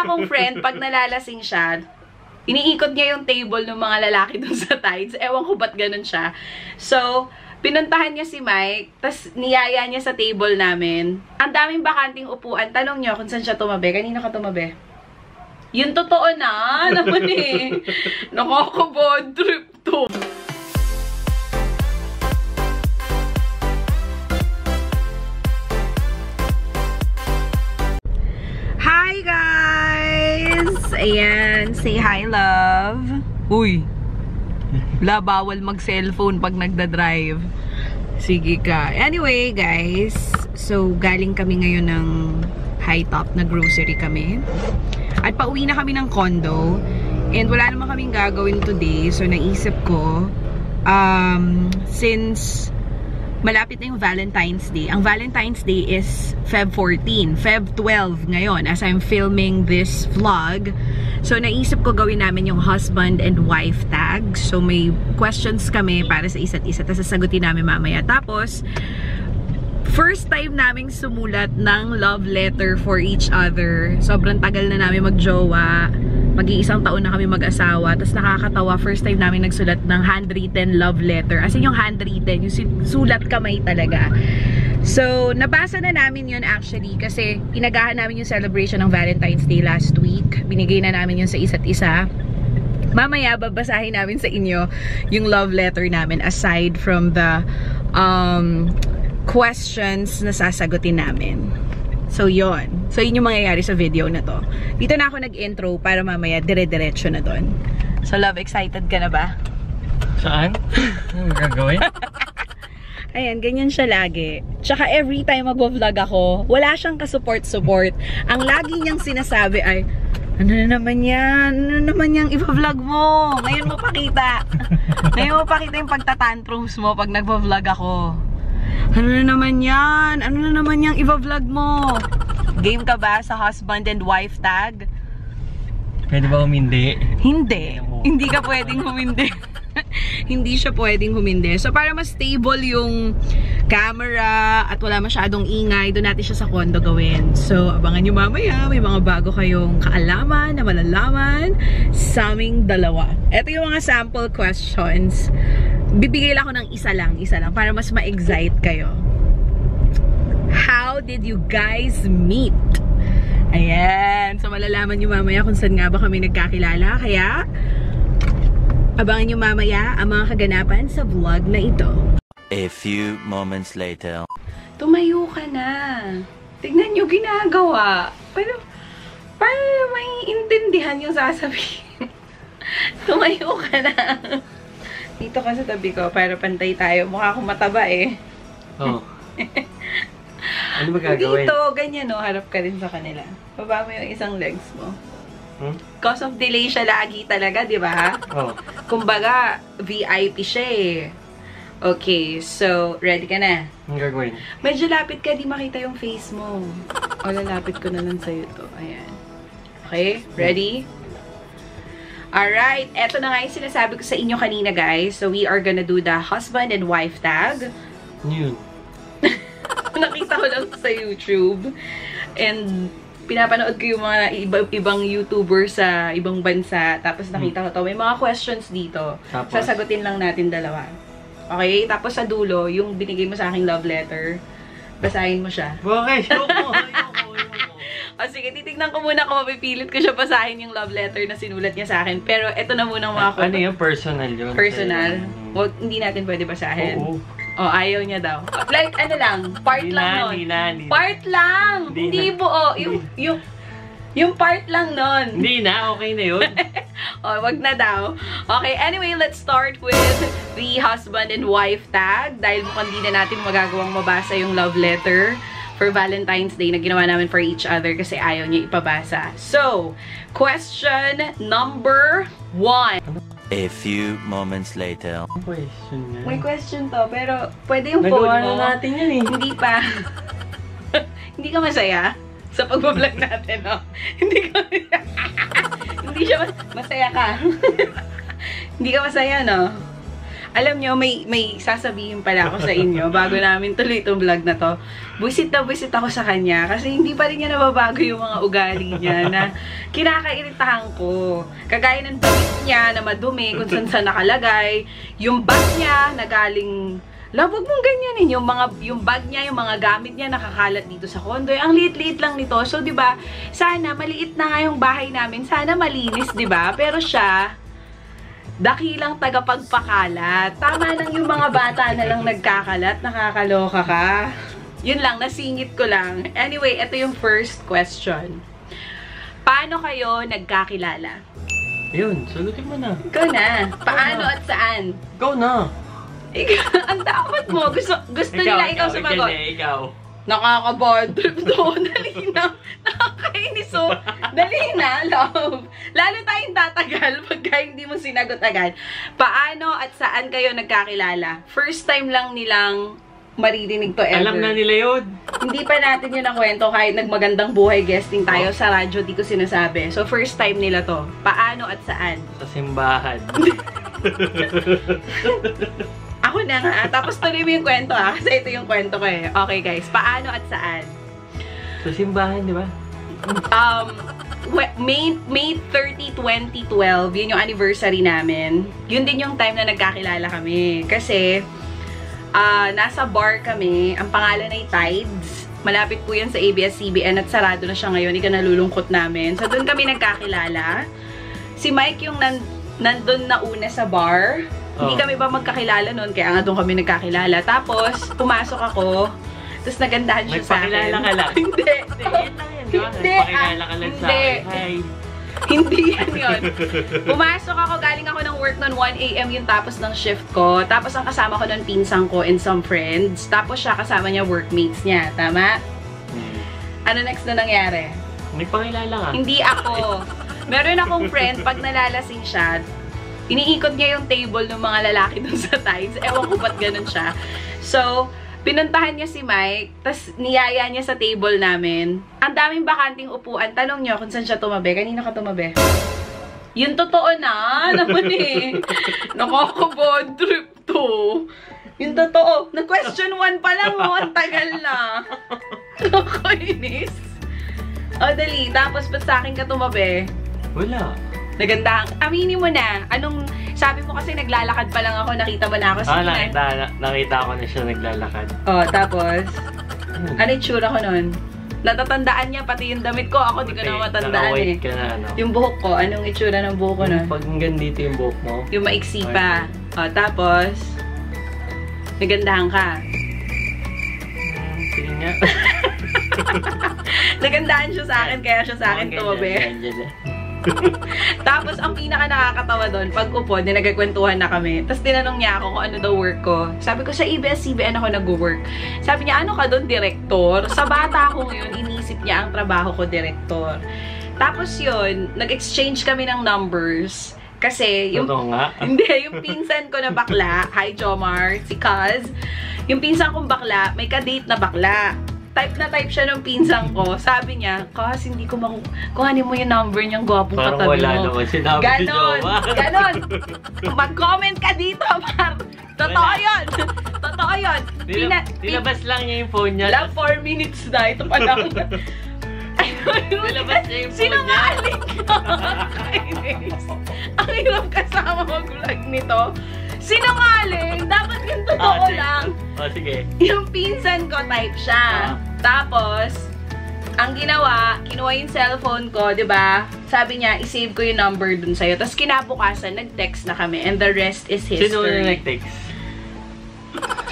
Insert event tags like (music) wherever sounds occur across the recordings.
isa kong friend, pag nalalasing siya, iniikot niya yung table ng mga lalaki dun sa tides. Ewan ko ba't ganun siya. So, pinuntahan niya si Mike, tas niyaya niya sa table namin. Ang daming bakanting upuan. Tanong niyo kung saan siya tumabi. Kanina ka tumabi? Yun totoo na, (laughs) naman eh. Nakakabad trip to. Ayan, say hi love. Uy, wala bawal mag-cellphone pag nagda-drive. Sige ka. Anyway guys, so galing kami ngayon ng high top na grocery kami. At pauwi na kami ng condo. And wala naman kaming gagawin today. So naisip ko, um, since malapit na yung Valentine's Day. Ang Valentine's Day is Feb 14, Feb 12 ngayon as I'm filming this vlog. So, naisip ko gawin namin yung husband and wife tag. So, may questions kami para sa isa't isa. Tapos, sasagutin namin mamaya. Tapos, first time naming sumulat ng love letter for each other. Sobrang tagal na namin magjowa. Mag-iisang taon na kami mag-asawa. Tapos nakakatawa, first time namin nagsulat ng handwritten love letter. As in yung handwritten, yung sulat kamay talaga. So, nabasa na namin yun actually kasi inagahan namin yung celebration ng Valentine's Day last week. Binigay na namin yun sa isa't isa. Mamaya, babasahin namin sa inyo yung love letter namin aside from the um, questions na sasagutin namin. So, yon. So, yun yung mangyayari sa video na to. Dito na ako nag-intro para mamaya dire-diretso na doon. So, love, excited ka na ba? Saan? (laughs) Ano gagawin? (laughs) Ayan, ganyan siya lagi. Tsaka every time magvo-vlog ako, wala siyang ka-support-support. Ang lagi niyang sinasabi ay, ano na naman yan? Ano na naman yung ipa-vlog mo? Ngayon mo pakita. (laughs) Ngayon mo pakita yung pagtatantrums mo pag nagvo-vlog ako. Ano na naman yan? Ano na naman yung iba-vlog mo? Game ka ba sa husband and wife tag? Pwede ba umindi? Hindi. Hindi ka pwedeng humindi. (laughs) Hindi siya pwedeng humindi. So, para mas stable yung camera at wala masyadong ingay, doon natin siya sa condo gawin. So, abangan nyo mamaya. May mga bago kayong kaalaman na malalaman sa aming dalawa. Ito yung mga sample questions. Bibigay lang ako ng isa lang, isa lang, para mas ma-excite kayo. How did you guys meet? Ayan. So, malalaman nyo mamaya kung saan nga ba kami nagkakilala. Kaya, abangan nyo mamaya ang mga kaganapan sa vlog na ito. A few moments later. Tumayo ka na. Tignan nyo ginagawa. Pero, paano may intindihan yung sasabihin? (laughs) Tumayo ka na. Dito ka sa tabi ko para pantay tayo. Mukha akong mataba eh. Oo. Oh. ano ba gagawin? Dito, ganyan no. Harap ka rin sa kanila. Baba mo yung isang legs mo. Hmm? Cause of delay siya lagi talaga, di ba? Oo. Oh. Kumbaga, VIP siya eh. Okay, so, ready ka na? Ano gagawin? Medyo lapit ka, di makita yung face mo. O, lalapit ko na lang sa'yo to. Ayan. Okay, ready? Alright, eto na nga yung sinasabi ko sa inyo kanina, guys. So, we are gonna do the husband and wife tag. Yun? (laughs) Nakita ko lang sa YouTube. And, pinapanood ko yung mga iba, ibang YouTuber sa ibang bansa. Tapos nakita ko to. May mga questions dito. Tapos? Sasagutin lang natin dalawa. Okay? Tapos sa dulo, yung binigay mo sa aking love letter, basahin mo siya. Okay, ayoko, ayoko. (laughs) O sige, titignan ko muna kung mapipilit ko siya basahin yung love letter na sinulat niya sa akin. Pero eto na muna mga Ano yun? Personal yun? Personal. Wag, hindi natin pwede basahin. Oo. O, ayaw niya daw. Like, ano lang, part Hindi lang nun. hindi na, hindi na. Part lang! Hindi buo. Yung, yung, yung part lang nun. Hindi na, okay na yun. (laughs) oh, wag na daw. Okay, anyway, let's start with the husband and wife tag. Dahil mukhang di na natin magagawang mabasa yung love letter for Valentine's Day na ginawa namin for each other kasi ayaw niya ipabasa. So, question number one. A few moments later. Question nga? May question to, pero pwede yung phone Nagawa na natin yan eh. Hindi pa. (laughs) Hindi ka masaya sa pag-vlog natin, no? (laughs) Hindi ka (laughs) Hindi siya mas- masaya ka. Hindi ka masaya, no? Alam nyo, may, may sasabihin pala ako sa inyo bago namin tuloy itong vlog na to. Buisit na buisit ako sa kanya kasi hindi pa rin niya nababago yung mga ugali niya na kinakairitahan ko. Kagaya ng damit niya na madumi kung saan saan nakalagay. Yung bag niya na galing wag mong ganyanin. Yung, mga, yung bag niya, yung mga gamit niya nakakalat dito sa condo. Ang liit-liit lang nito. So, di ba, sana maliit na nga yung bahay namin. Sana malinis, di ba? Pero siya, dakilang tagapagpakalat. Tama lang yung mga bata na lang nagkakalat. Nakakaloka ka. Yun lang, nasingit ko lang. Anyway, ito yung first question. Paano kayo nagkakilala? Yun, sagutin mo na. Ikaw na. Paano at saan? Ikaw na. Ikaw, ang dapat mo. Gusto, gusto nila ikaw, sumagot. Ikaw, ikaw. Nakaka-bad trip to. (laughs) Dali na. Nakakainis oh. Dali na, love. Lalo tayong tatagal (laughs) pagka hindi mo sinagot agad. Paano at saan kayo nagkakilala? First time lang nilang maririnig to ever. Alam na nila yun. Hindi pa natin yun nakwento kahit nagmagandang buhay guesting tayo sa radyo, di ko sinasabi. So, first time nila to. Paano at saan? Sa simbahan. (laughs) Ako na nga. Tapos tuloy mo yung kwento ah. Kasi ito yung kwento ko eh. Okay guys, paano at saan? Sa simbahan, di ba? Um, May, May 30, 2012, yun yung anniversary namin. Yun din yung time na nagkakilala kami. Kasi, ah nasa bar kami. Ang pangalan ay Tides. Malapit po yan sa ABS-CBN at sarado na siya ngayon. Ika nalulungkot namin. So, doon kami nagkakilala. Si Mike yung nan nandun na una sa bar. Hindi kami ba magkakilala noon, kaya nga doon kami nagkakilala. Tapos, pumasok ako, tapos nagandahan siya sa akin. Nagpakilala ka lang. (laughs) Hindi. Hindi, ah, ka lang sa hindi. akin. Hi. Hindi yan yun. Pumasok ako, galing ako ng work noon, 1am yung tapos ng shift ko. Tapos ang kasama ko noon, pinsang ko and some friends. Tapos siya kasama niya workmates niya. Tama? Hmm. Ano next na nangyari? Nagpakilala ka. Hindi ako. Meron akong friend, pag nalalasing siya, iniikot niya yung table ng mga lalaki dun sa tides. Ewan ko ba't ganun siya. So, pinuntahan niya si Mike, tas niyaya niya sa table namin. Ang daming bakanting upuan. Tanong niyo kung saan siya tumabi. Kanina ka tumabi? Yung totoo na, (laughs) naman eh. Nakaka-bad trip to. Yung totoo. Na-question one pa lang, oh. Ang tagal na. (laughs) Nakakainis. O, dali. Tapos, ba't sa akin ka tumabi? Wala. Naganda. Aminin mo na. Anong, sabi mo kasi naglalakad pa lang ako, nakita mo na ako. Ah, Sige na. nakita, na, nakita ko na siya naglalakad. Oh, tapos, Ayun. ano yung tsura ko nun? Natatandaan niya, pati yung damit ko, ako di ko na Okay, matandaan eh. ka na, ano. Yung buhok ko, anong itsura ng buhok ko nun? Pag hanggang dito yung buhok mo. Yung maiksi pa. Oh, tapos, nagandahan ka. Hmm, Sige nga. (laughs) Nagandahan siya sa akin, kaya siya sa akin tumabi. (laughs) Tapos, ang pinaka nakakatawa doon, pag upo, di nagkakwentuhan na kami. Tapos, tinanong niya ako kung ano daw work ko. Sabi ko, sa ABS-CBN ako nag-work. Sabi niya, ano ka doon, director? Sa bata ko ngayon, inisip niya ang trabaho ko, director. Tapos yun, nag-exchange kami ng numbers. Kasi, yung Totoo nga. (laughs) hindi, yung pinsan ko na bakla, hi Jomar, si Kaz, yung pinsan kong bakla, may ka-date na bakla. Type na type siya ng pinsan ko. Sabi niya, Kaz, hindi ko maku... Kuhanin mo yung number niyang gwapong Parang katabi wala mo. naman sinabi si Ganon! Joma. (laughs) Ganon! Mag-comment ka dito, Mar! Totoo Wala. yun! Totoo yun! Pina- pin- Nilabas lang niya yung phone niya. Lang 4 minutes na. Ito pa lang. Ayun. (laughs) Nilabas niya yung phone niya. Sinungaling ka. Kainis. (laughs) Ang hirap kasama mag-vlog nito. Sinungaling. Dapat yung totoo Ah, lang. Oh, sige. Yung pinsan ko type siya. Ah. Tapos, ang ginawa, kinuha yung cellphone ko, di ba? Sabi niya, isave ko yung number dun sa'yo. Tapos kinabukasan, nag-text na kami. And the rest is history. Sino na nag-text?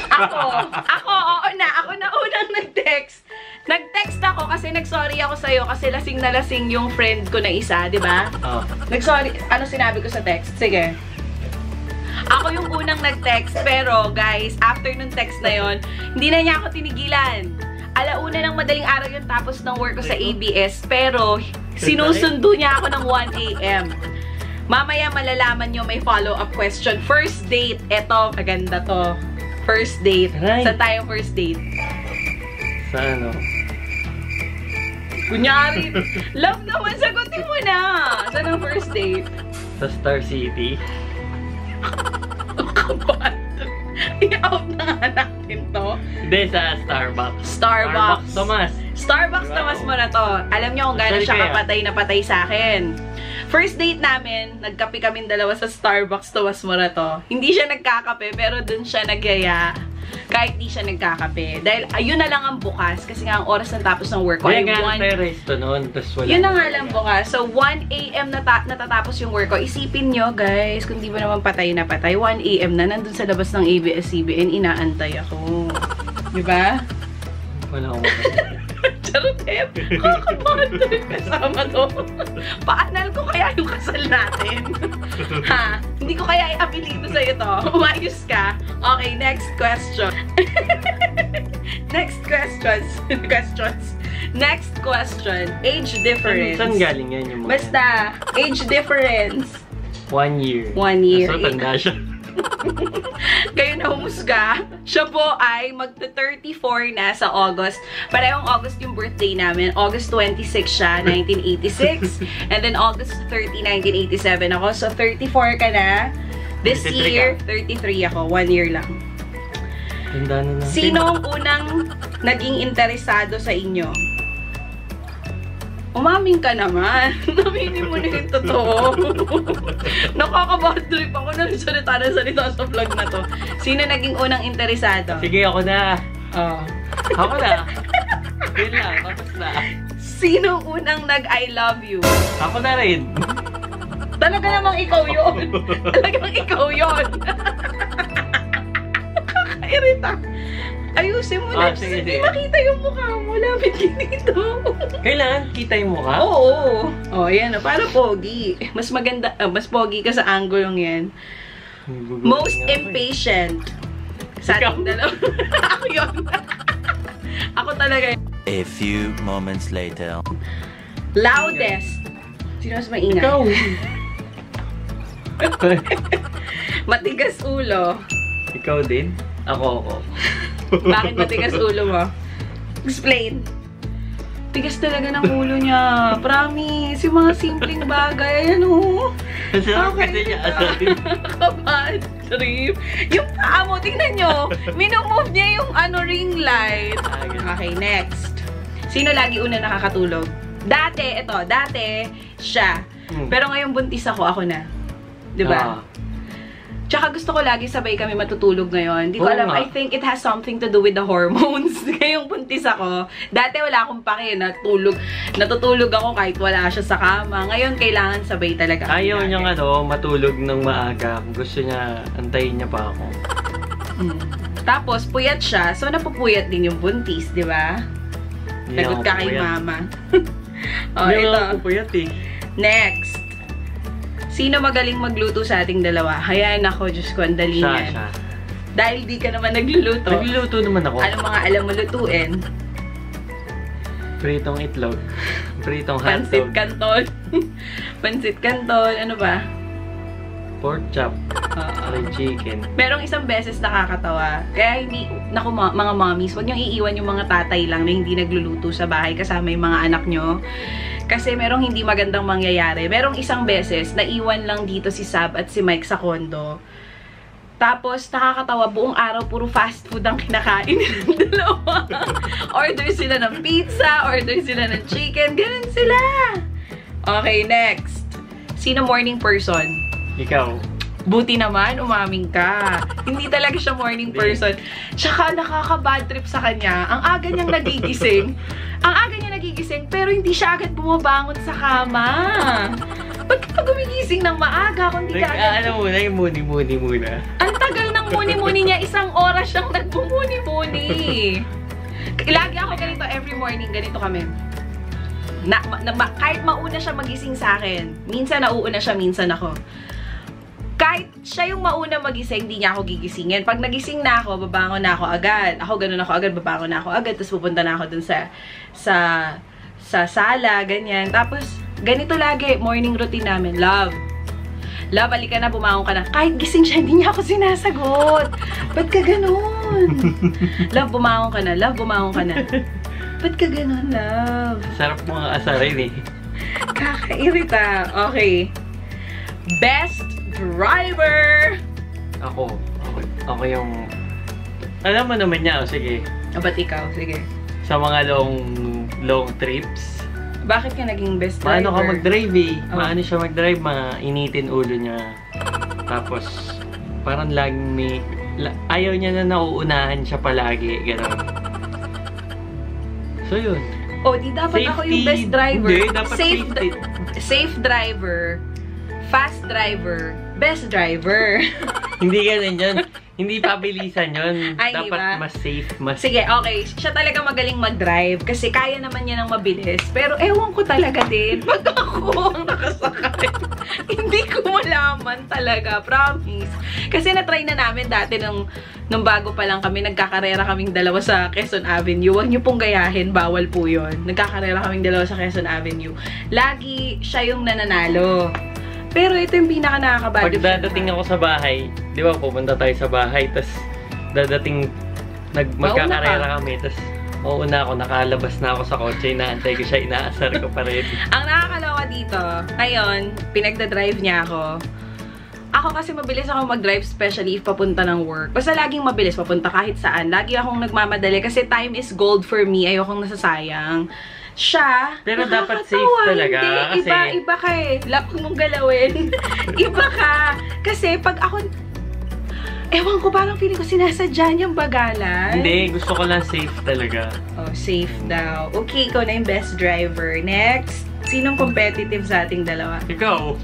Ako, ako, oo na, ako na unang nag-text. Nag-text ako kasi nag-sorry ako sa'yo kasi lasing na lasing yung friend ko na isa, di ba? Oh. Nag-sorry, ano sinabi ko sa text? Sige. Ako yung unang nag-text, pero guys, after nung text na yon, hindi na niya ako tinigilan. Alauna ng madaling araw yung tapos ng work ko sa ABS, pero sinusundo niya ako ng 1 a.m. Mamaya malalaman nyo may follow-up question. First date, eto, maganda to. First date. Aray. Sa tayo first date? Sa ano? Kunyari, (laughs) love naman, sagutin mo na. Saan ang first date? Sa Star City. (laughs) Kapal. natin to. Hindi, sa Starbucks. Starbucks. Thomas. Starbucks Wow. Tomas mo na to. Alam niyo kung gano'n siya kapatay na patay sa akin. First date namin, nagkape kami dalawa sa Starbucks Tomas mo na to. Hindi siya nagkakape, pero dun siya nagyaya. Kahit di siya nagkakape. Dahil ayun na lang ang bukas. Kasi nga ang oras ng tapos ng work ko Kaya ay nga lang 1 tayo resto noon, tapos wala. Yun na nga lang bukas. So, 1 a.m. nata natatapos yung work ko. Isipin nyo, guys, kung di ba naman patay na patay, 1 a.m. na nandun sa labas ng ABS-CBN, inaantay ako. Di ba? Wala akong. Charot eh. Trip kasama to. Paanal ko kaya yung kasal natin? ha? Hindi ko kaya i-apelito sa'yo to. Umayos ka. Okay, next question. (laughs) next questions. (laughs) questions. Next question. Age difference. Saan galing yan yung mga Basta, age difference. One year. One year. So, tanda siya. (laughs) Kayo na humusga. Siya po ay magta-34 na sa August. Parehong August yung birthday namin. August 26 siya, 1986. (laughs) And then August 30, 1987 ako. So 34 ka na. This 33 ka. year, 33 ako. One year lang. Sino ang unang naging interesado sa inyo? Umamin ka naman. (laughs) Naminin mo na yung totoo. (laughs) Nakaka-bad trip ako na salita na salita sa vlog na to. Sino naging unang interesado? Sige, ako na. Oh. Ako na. Yun lang, tapos na. Sino unang nag-I love you? Ako na rin. Talaga namang ikaw yun. (laughs) Talagang ikaw yun. Nakakairita. Ayusin mo Ah, na. sige, Hindi sige. makita yung mukha mo. Lapit ka dito. (laughs) Kailangan kita yung mukha? Oo. Oh, ayan. Oh, para pogi. Mas maganda, ah, mas pogi ka sa angle yung yan. Most eh. impatient. Sa ating dalawa. (laughs) Ako yun. Ako talaga yun. A few moments later. Loudest. Sino mas maingay? Ikaw. (laughs) Matigas ulo. Ikaw din? Ako, ako. Bakit matigas ulo mo? Explain. Tigas talaga ng ulo niya. Promise. Yung mga simpleng bagay. Ano? Kasi kasi niya asarin. Kabad trip. Yung paa mo, tingnan nyo. Minumove niya yung ano ring light. Okay, next. Sino lagi una nakakatulog? Dati, ito, dati, siya. Hmm. Pero ngayon buntis ako, ako na. Di ba? Tsaka gusto ko lagi sabay kami matutulog ngayon. Hindi ko Oo alam, nga. I think it has something to do with the hormones. (laughs) Ngayong buntis ako, dati wala akong pake, natulog, natutulog ako kahit wala siya sa kama. Ngayon, kailangan sabay talaga. kami Ayaw lagi. niyang ano, matulog ng maaga. Gusto niya, antayin niya pa ako. Mm. Tapos, puyat siya, so napupuyat din yung buntis, di ba? Hindi Lagot ako ka kay pupuyat. mama. (laughs) oh, Hindi ito. ako pupuyat eh. Next. Sino magaling magluto sa ating dalawa? Hayaan ako, Diyos ko, ang dali Siya, niyan. siya. Dahil di ka naman nagluluto. Nagluluto naman ako. Anong mga alam mo lutuin? Pritong itlog. Pritong Pansit hotdog. canton. (laughs) Pansit canton. Ano ba? Pork chop. Oo. Fried chicken. Merong isang beses nakakatawa. Kaya hindi, naku mga mommies, huwag niyong iiwan yung mga tatay lang na hindi nagluluto sa bahay kasama yung mga anak nyo. Kasi merong hindi magandang mangyayari. Merong isang beses, naiwan lang dito si Sab at si Mike sa kondo. Tapos, nakakatawa, buong araw, puro fast food ang kinakain (laughs) ng dalawa. order sila ng pizza, order sila ng chicken, ganun sila. Okay, next. Sino morning person? Ikaw. Buti naman, umaming ka. Hindi talaga siya morning person. Tsaka nakaka-bad trip sa kanya. Ang aga niyang nagigising. (laughs) Ang aga niya nagigising, pero hindi siya agad bumabangon sa kama. Ba't ka gumigising ng maaga kung hindi ka agad? ano muna, yung muni-muni muna. Ang tagal ng muni-muni niya, isang oras siyang nagmumuni-muni. Lagi ako ganito, every morning, ganito kami. Na, na, ma- kahit mauna siya magising sa akin, minsan nauuna siya, minsan ako. Siya yung mauna magising, hindi niya ako gigisingin. Pag nagising na ako, babangon na ako agad. Ako ganun ako agad, babangon na ako agad. Tapos pupunta na ako dun sa, sa, sa sala, ganyan. Tapos, ganito lagi, morning routine namin. Love, Love, alika na, bumangon ka na. Kahit gising siya, hindi niya ako sinasagot. Ba't ka ganun? (laughs) love, bumangon ka na. Love, bumangon ka na. Ba't ka ganun, love? Sarap mga asarin eh. Kakairita. Okay. Best driver. Ako. Ako, ako yung Alam mo naman niya, oh, sige. O, ba't ikaw? Sige. Sa mga long long trips, Bakit ka naging best driver? paano ka mag-drive eh? Oh. Maano siya mag-drive, mainitin ulo niya. Tapos, parang laging may... la- ayaw niya na nauunahan siya palagi, gano'n. So, yun. O, di dapat ako yung Safety. best driver. Hindi, dapat safe, safety. safe driver, fast driver, best driver. (laughs) Hindi ganun yun. Hindi pabilisan yun. Ay, Dapat ba? mas safe, mas... Sige, okay. Siya talaga magaling mag-drive kasi kaya naman niya ng mabilis. Pero ewan ko talaga din, pag ako ang nakasakay, (laughs) hindi ko malaman talaga, promise. Kasi na-try na namin dati nung, nung bago pa lang kami, nagkakarera kaming dalawa sa Quezon Avenue. Huwag niyo pong gayahin, bawal po yun. Nagkakarera kaming dalawa sa Quezon Avenue. Lagi siya yung nananalo. Pero ito yung pinaka nakakabado. Pag dadating ako sa bahay, di ba, pupunta tayo sa bahay, tas dadating, nag, magkakarera kami, tas mauna ako, nakalabas na ako sa kotse, inaantay ko siya, inaasar ko pa rin. (laughs) Ang nakakalawa dito, ngayon, pinagda-drive niya ako. Ako kasi mabilis ako mag-drive, especially if papunta ng work. Basta laging mabilis, papunta kahit saan. Lagi akong nagmamadali kasi time is gold for me. Ayokong nasasayang. Siya, Pero dapat safe talaga, Hindi, kasi- iba, iba ka eh. Lapag mong galawin. (laughs) iba ka. Kasi pag ako, ewan ko, parang feeling ko sinasadya niyang bagalan. Hindi, gusto ko lang safe talaga. Oh, safe daw. Okay, ikaw na yung best driver. Next, sinong competitive sa ating dalawa? Ikaw,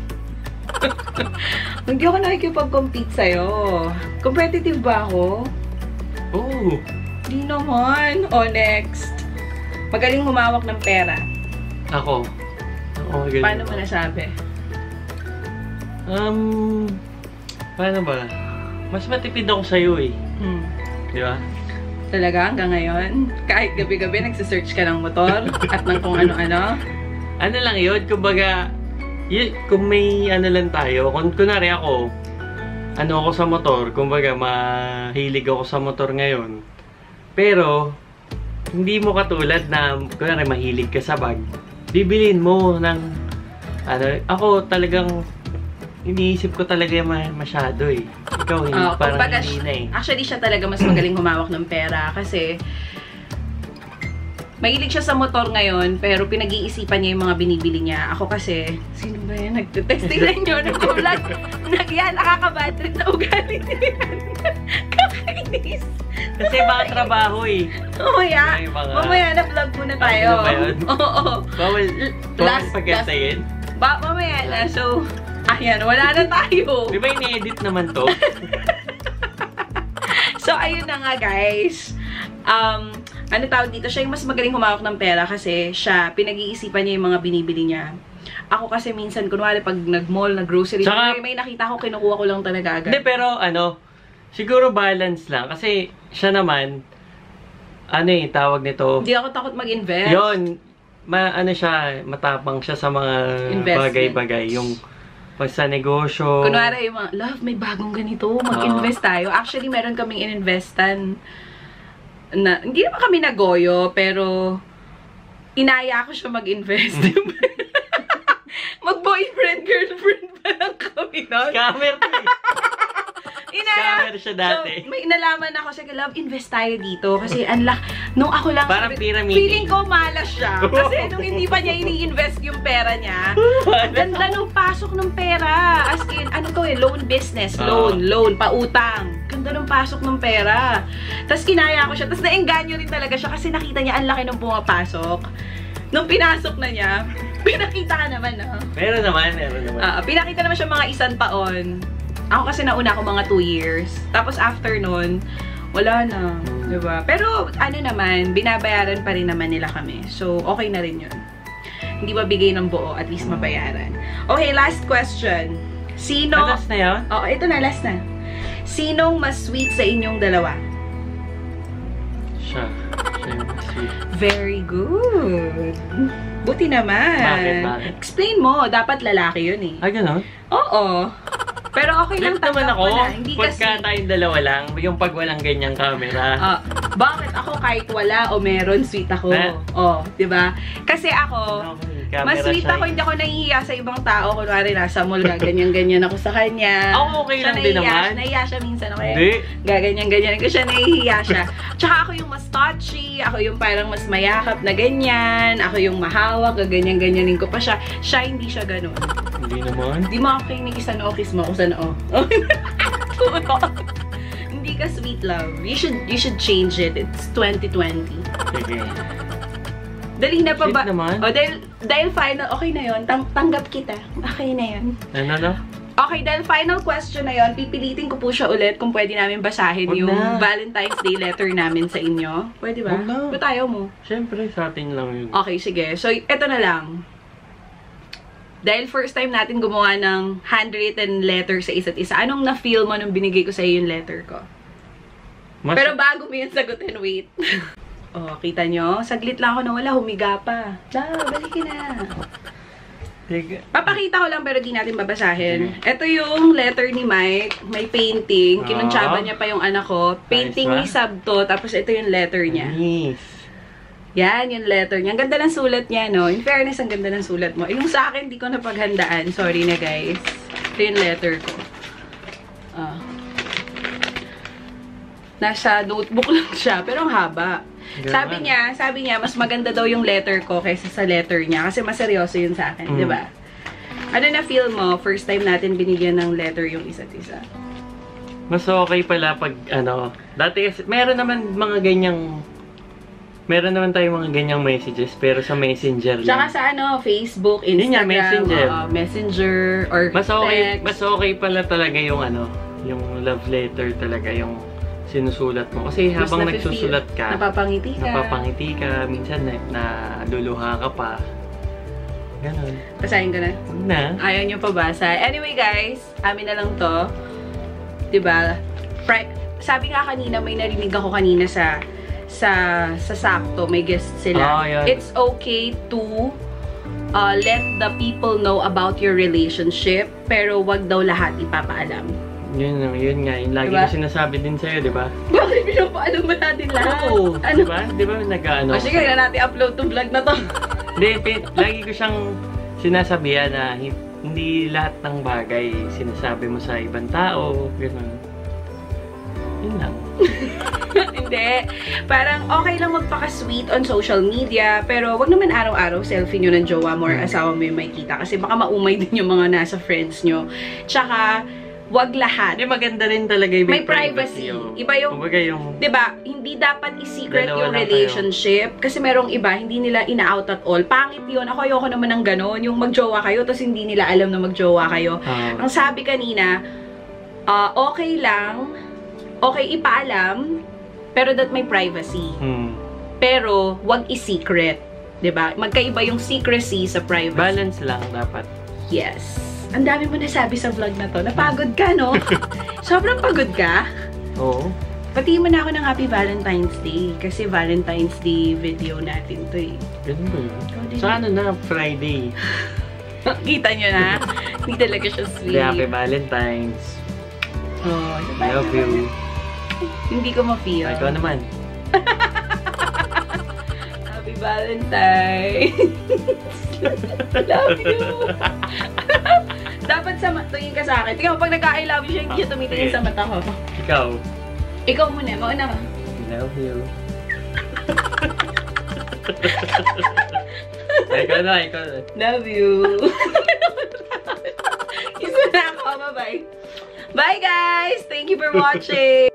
(laughs) Hindi ako nakikipag-compete sa'yo. Competitive ba ako? oh, Di naman. O, next. Magaling humawak ng pera. ako. Oo, ganun. Paano mo nasabi? Um, paano ba? Mas matipid ako sa'yo eh. Hmm. Di ba? Talaga, hanggang ngayon? Kahit gabi-gabi nagsisearch ka ng motor at ng kung ano-ano? Ano lang yun, kumbaga, yun, kung may ano lang tayo, kung kunwari ako, ano ako sa motor, kumbaga mahilig ako sa motor ngayon. Pero, hindi mo katulad na, kunwari mahilig ka sa bag, bibilin mo ng, ano, ako talagang, iniisip ko talaga yung ma- masyado eh. Ikaw, hindi, Ah, parang kumbaga, hindi na eh. Actually, siya talaga mas magaling humawak ng pera kasi mahilig siya sa motor ngayon pero pinag-iisipan niya yung mga binibili niya. Ako kasi, sino ba yan? Nagtitext tingnan nyo, nagulat. Nag, yan, nakakabad trip na ugali niya. (laughs) Kakainis. Kasi baka trabaho eh. Mamaya, Ay, mga- mamaya na vlog muna tayo. Ano ba yun? (laughs) Oo. Bawal, bawal last- pagkantayin. Ba, mamaya na. So, ayan, wala na tayo. (laughs) Di ba ini-edit naman to? (laughs) So, ayun na nga, guys. Um, ano tawag dito? Siya yung mas magaling humawak ng pera kasi siya, pinag-iisipan niya yung mga binibili niya. Ako kasi minsan, kunwari, pag nag-mall, nag-grocery, Tsaka- may, may nakita ko, kinukuha ko lang talaga agad. Hindi, pero ano, siguro balance lang. Kasi siya naman, ano eh, tawag nito, Hindi ako takot mag-invest. yon ma, ano siya, matapang siya sa mga bagay-bagay. Yung pag sa negosyo. Kunwari, yung mga, love, may bagong ganito, mag-invest tayo. Actually, meron kaming ininvestan na, hindi naman kami nagoyo, pero inaya ko siya mag-invest. (laughs) Mag-boyfriend, girlfriend pa lang kami nun. Scammer to eh. (laughs) Scammer siya dati. So, may nalaman ako, sige, love, invest tayo dito. Kasi, unlock, nung ako lang, Parang pyramid. feeling ko malas siya. Kasi nung hindi pa niya ini-invest yung pera niya, (laughs) ganda nung pasok ng pera. As in, ano to eh, loan business. Ah. Loan, loan, pautang. Ganda nung pasok ng pera. Tapos kinaya ko siya. Tapos naengganyo rin talaga siya kasi nakita niya ang laki ng pumapasok. Nung pinasok na niya, (laughs) pinakita ka naman, ah. Meron naman, meron naman. Ah, pinakita naman siya mga isang taon. Ako kasi nauna ako mga 2 years. Tapos after nun, wala na. 'di ba? Pero ano naman, binabayaran pa rin naman nila kami. So, okay na rin yun. Hindi ba bigay ng buo, at least mabayaran. Okay, last question. Sino... Alas na yun? Oo, ito na, last na. Sinong mas sweet sa inyong dalawa? Siya. Siya yung mas sweet. Very good. Buti naman. Bakit, bakit? Explain mo. Dapat lalaki yun eh. Ah, ganun? Oo. Pero okay lang Left naman ako. na. Hindi kasi... Pagka tayong dalawa lang, yung pag walang ganyang camera. Ah, Bakit ako kahit wala o meron, sweet ako? Eh? Oh, di ba? Kasi ako, camera mas sweet ako, hindi ako nahihiya sa ibang tao. Kunwari, nasa mall, gaganyan-ganyan ako sa kanya. (laughs) Ako okay Siya lang din naman. Nahihiya siya minsan ako. Hindi. Gaganyan-ganyan ko siya, nahihiya siya. Tsaka ako yung mas touchy, ako yung parang mas mayakap na ganyan, ako yung mahawak, gaganyan-ganyanin ko pa siya. Siya, hindi siya ganun. Hindi naman. Di mo ako kinig sa noo, kiss mo ako sa noo. Kuto. Hindi ka sweet love. You should you should change it. It's 2020. Sige. Dali na pa Sweet ba? naman. O, dahil, dahil final, okay na yon Tang tanggap kita. Okay na yon Ano no? Okay, dahil final question na yon pipilitin ko po siya ulit kung pwede namin basahin Wag yung na. Valentine's Day letter namin sa inyo. Pwede ba? Wag na. Ba't ayaw mo? Siyempre, sa atin lang yun. Okay, sige. So, eto na lang. Dahil first time natin gumawa ng handwritten letter sa isa't isa, anong na-feel mo nung binigay ko sa yung letter ko? Mas, Pero bago mo yun sagutin, wait. (laughs) oh, kita nyo? Saglit lang ako na wala, humiga pa. Da, balikin na. Papakita ko lang pero di natin babasahin. Ito yung letter ni Mike. May painting. Kinuntsaba Ah. niya pa yung anak ko. Painting ni Nice ba? Sab to. Tapos ito yung letter niya. Nice. Yan, yung letter niya. Ang ganda ng sulat niya, no? In fairness, ang ganda ng sulat mo. Yung sa akin, di ko napaghandaan. Sorry na, guys. Ito yung letter ko. Ah. Nasa notebook (laughs) lang siya, pero ang haba. Ganun. Sabi niya, sabi niya, mas maganda daw yung letter ko kaysa sa letter niya. Kasi mas seryoso yun sa akin, Mm. di ba? Ano na feel mo, first time natin binigyan ng letter yung isa't isa? Mas okay pala pag, ano, dati kasi, meron naman mga ganyang, meron naman tayong mga ganyang messages, pero sa messenger Tsaka lang. sa ano, Facebook, Yun Instagram, Messenger. oo, Messenger, or Mas okay, text. mas okay pala talaga yung ano, yung love letter talaga, yung sinusulat mo. Kasi Mas habang nafe-feel. nagsusulat ka, Napapangiti ka. napapangiti ka, minsan na, naluluha ka pa. Ganon. Basahin ko na. Huwag na. Ayaw nyo pabasa. Anyway, guys, amin na lang to. 'Di ba? Pri- Sabi nga kanina, may narinig ako kanina sa sa sa sakto, may guest sila. Oh. It's okay to uh, let the people know about your relationship, pero wag daw lahat ipapaalam. Yun, yun nga. Yung lagi Diba? ko sinasabi din sa'yo, di ba? Bakit pinapaalam ba natin lahat? Oo. Ano? Di ba? Di ba nag-ano? O sige, na natin upload to vlog na to. (laughs) Hindi, lagi ko siyang sinasabihan na hi- hindi lahat ng bagay sinasabi mo sa ibang tao, gano'n. Yun lang. (laughs) Hindi. Parang okay lang magpaka-sweet on social media, pero wag naman araw-araw selfie nyo ng jowa mo or asawa mo yung makikita kasi baka maumay (laughs) din yung mga nasa friends nyo. Tsaka, wag lahat. Hindi, maganda rin talaga yung May privacy. oh. Iba yung- Kumbaga yung... 'Di ba? Hindi dapat i-secret yung relationship kasi merong iba hindi nila ina-out at all. Pangit 'yun. Ako ayoko naman ng ganon, yung magjowa kayo tapos hindi nila alam na magjowa kayo. ah, Ang sabi kanina, ah, okay lang, okay ipaalam, pero that may privacy. hmm. Pero, wag i-secret. 'di ba? Magkaiba yung secrecy sa privacy. Balance lang dapat. Yes. Ang dami mo nasabi sa vlog na to. Napagod ka, no? (laughs) Sobrang pagod ka. Oo. Pati mo na ako ng Happy Valentine's Day. Kasi Valentine's Day video natin to eh. Ganun ba yun? Oh, Sa ano na, Friday. (laughs) Kita nyo na? (laughs) Hindi talaga siya sweet. Happy Valentine's. Oh, I love you. Hindi ko ma-feel. Ikaw naman. Happy Valentine's. love you. Dapat sa tingin ka sa akin. Tingnan mo, pag nagka-I love you siya, hindi siya tumitingin Sige. sa mata ko. Ikaw. Ikaw muna, mauna ka. I love you. (laughs) ikaw na, ikaw na. Love you. (laughs) Isa na ako. Bye-bye. Bye, guys! Thank you for watching!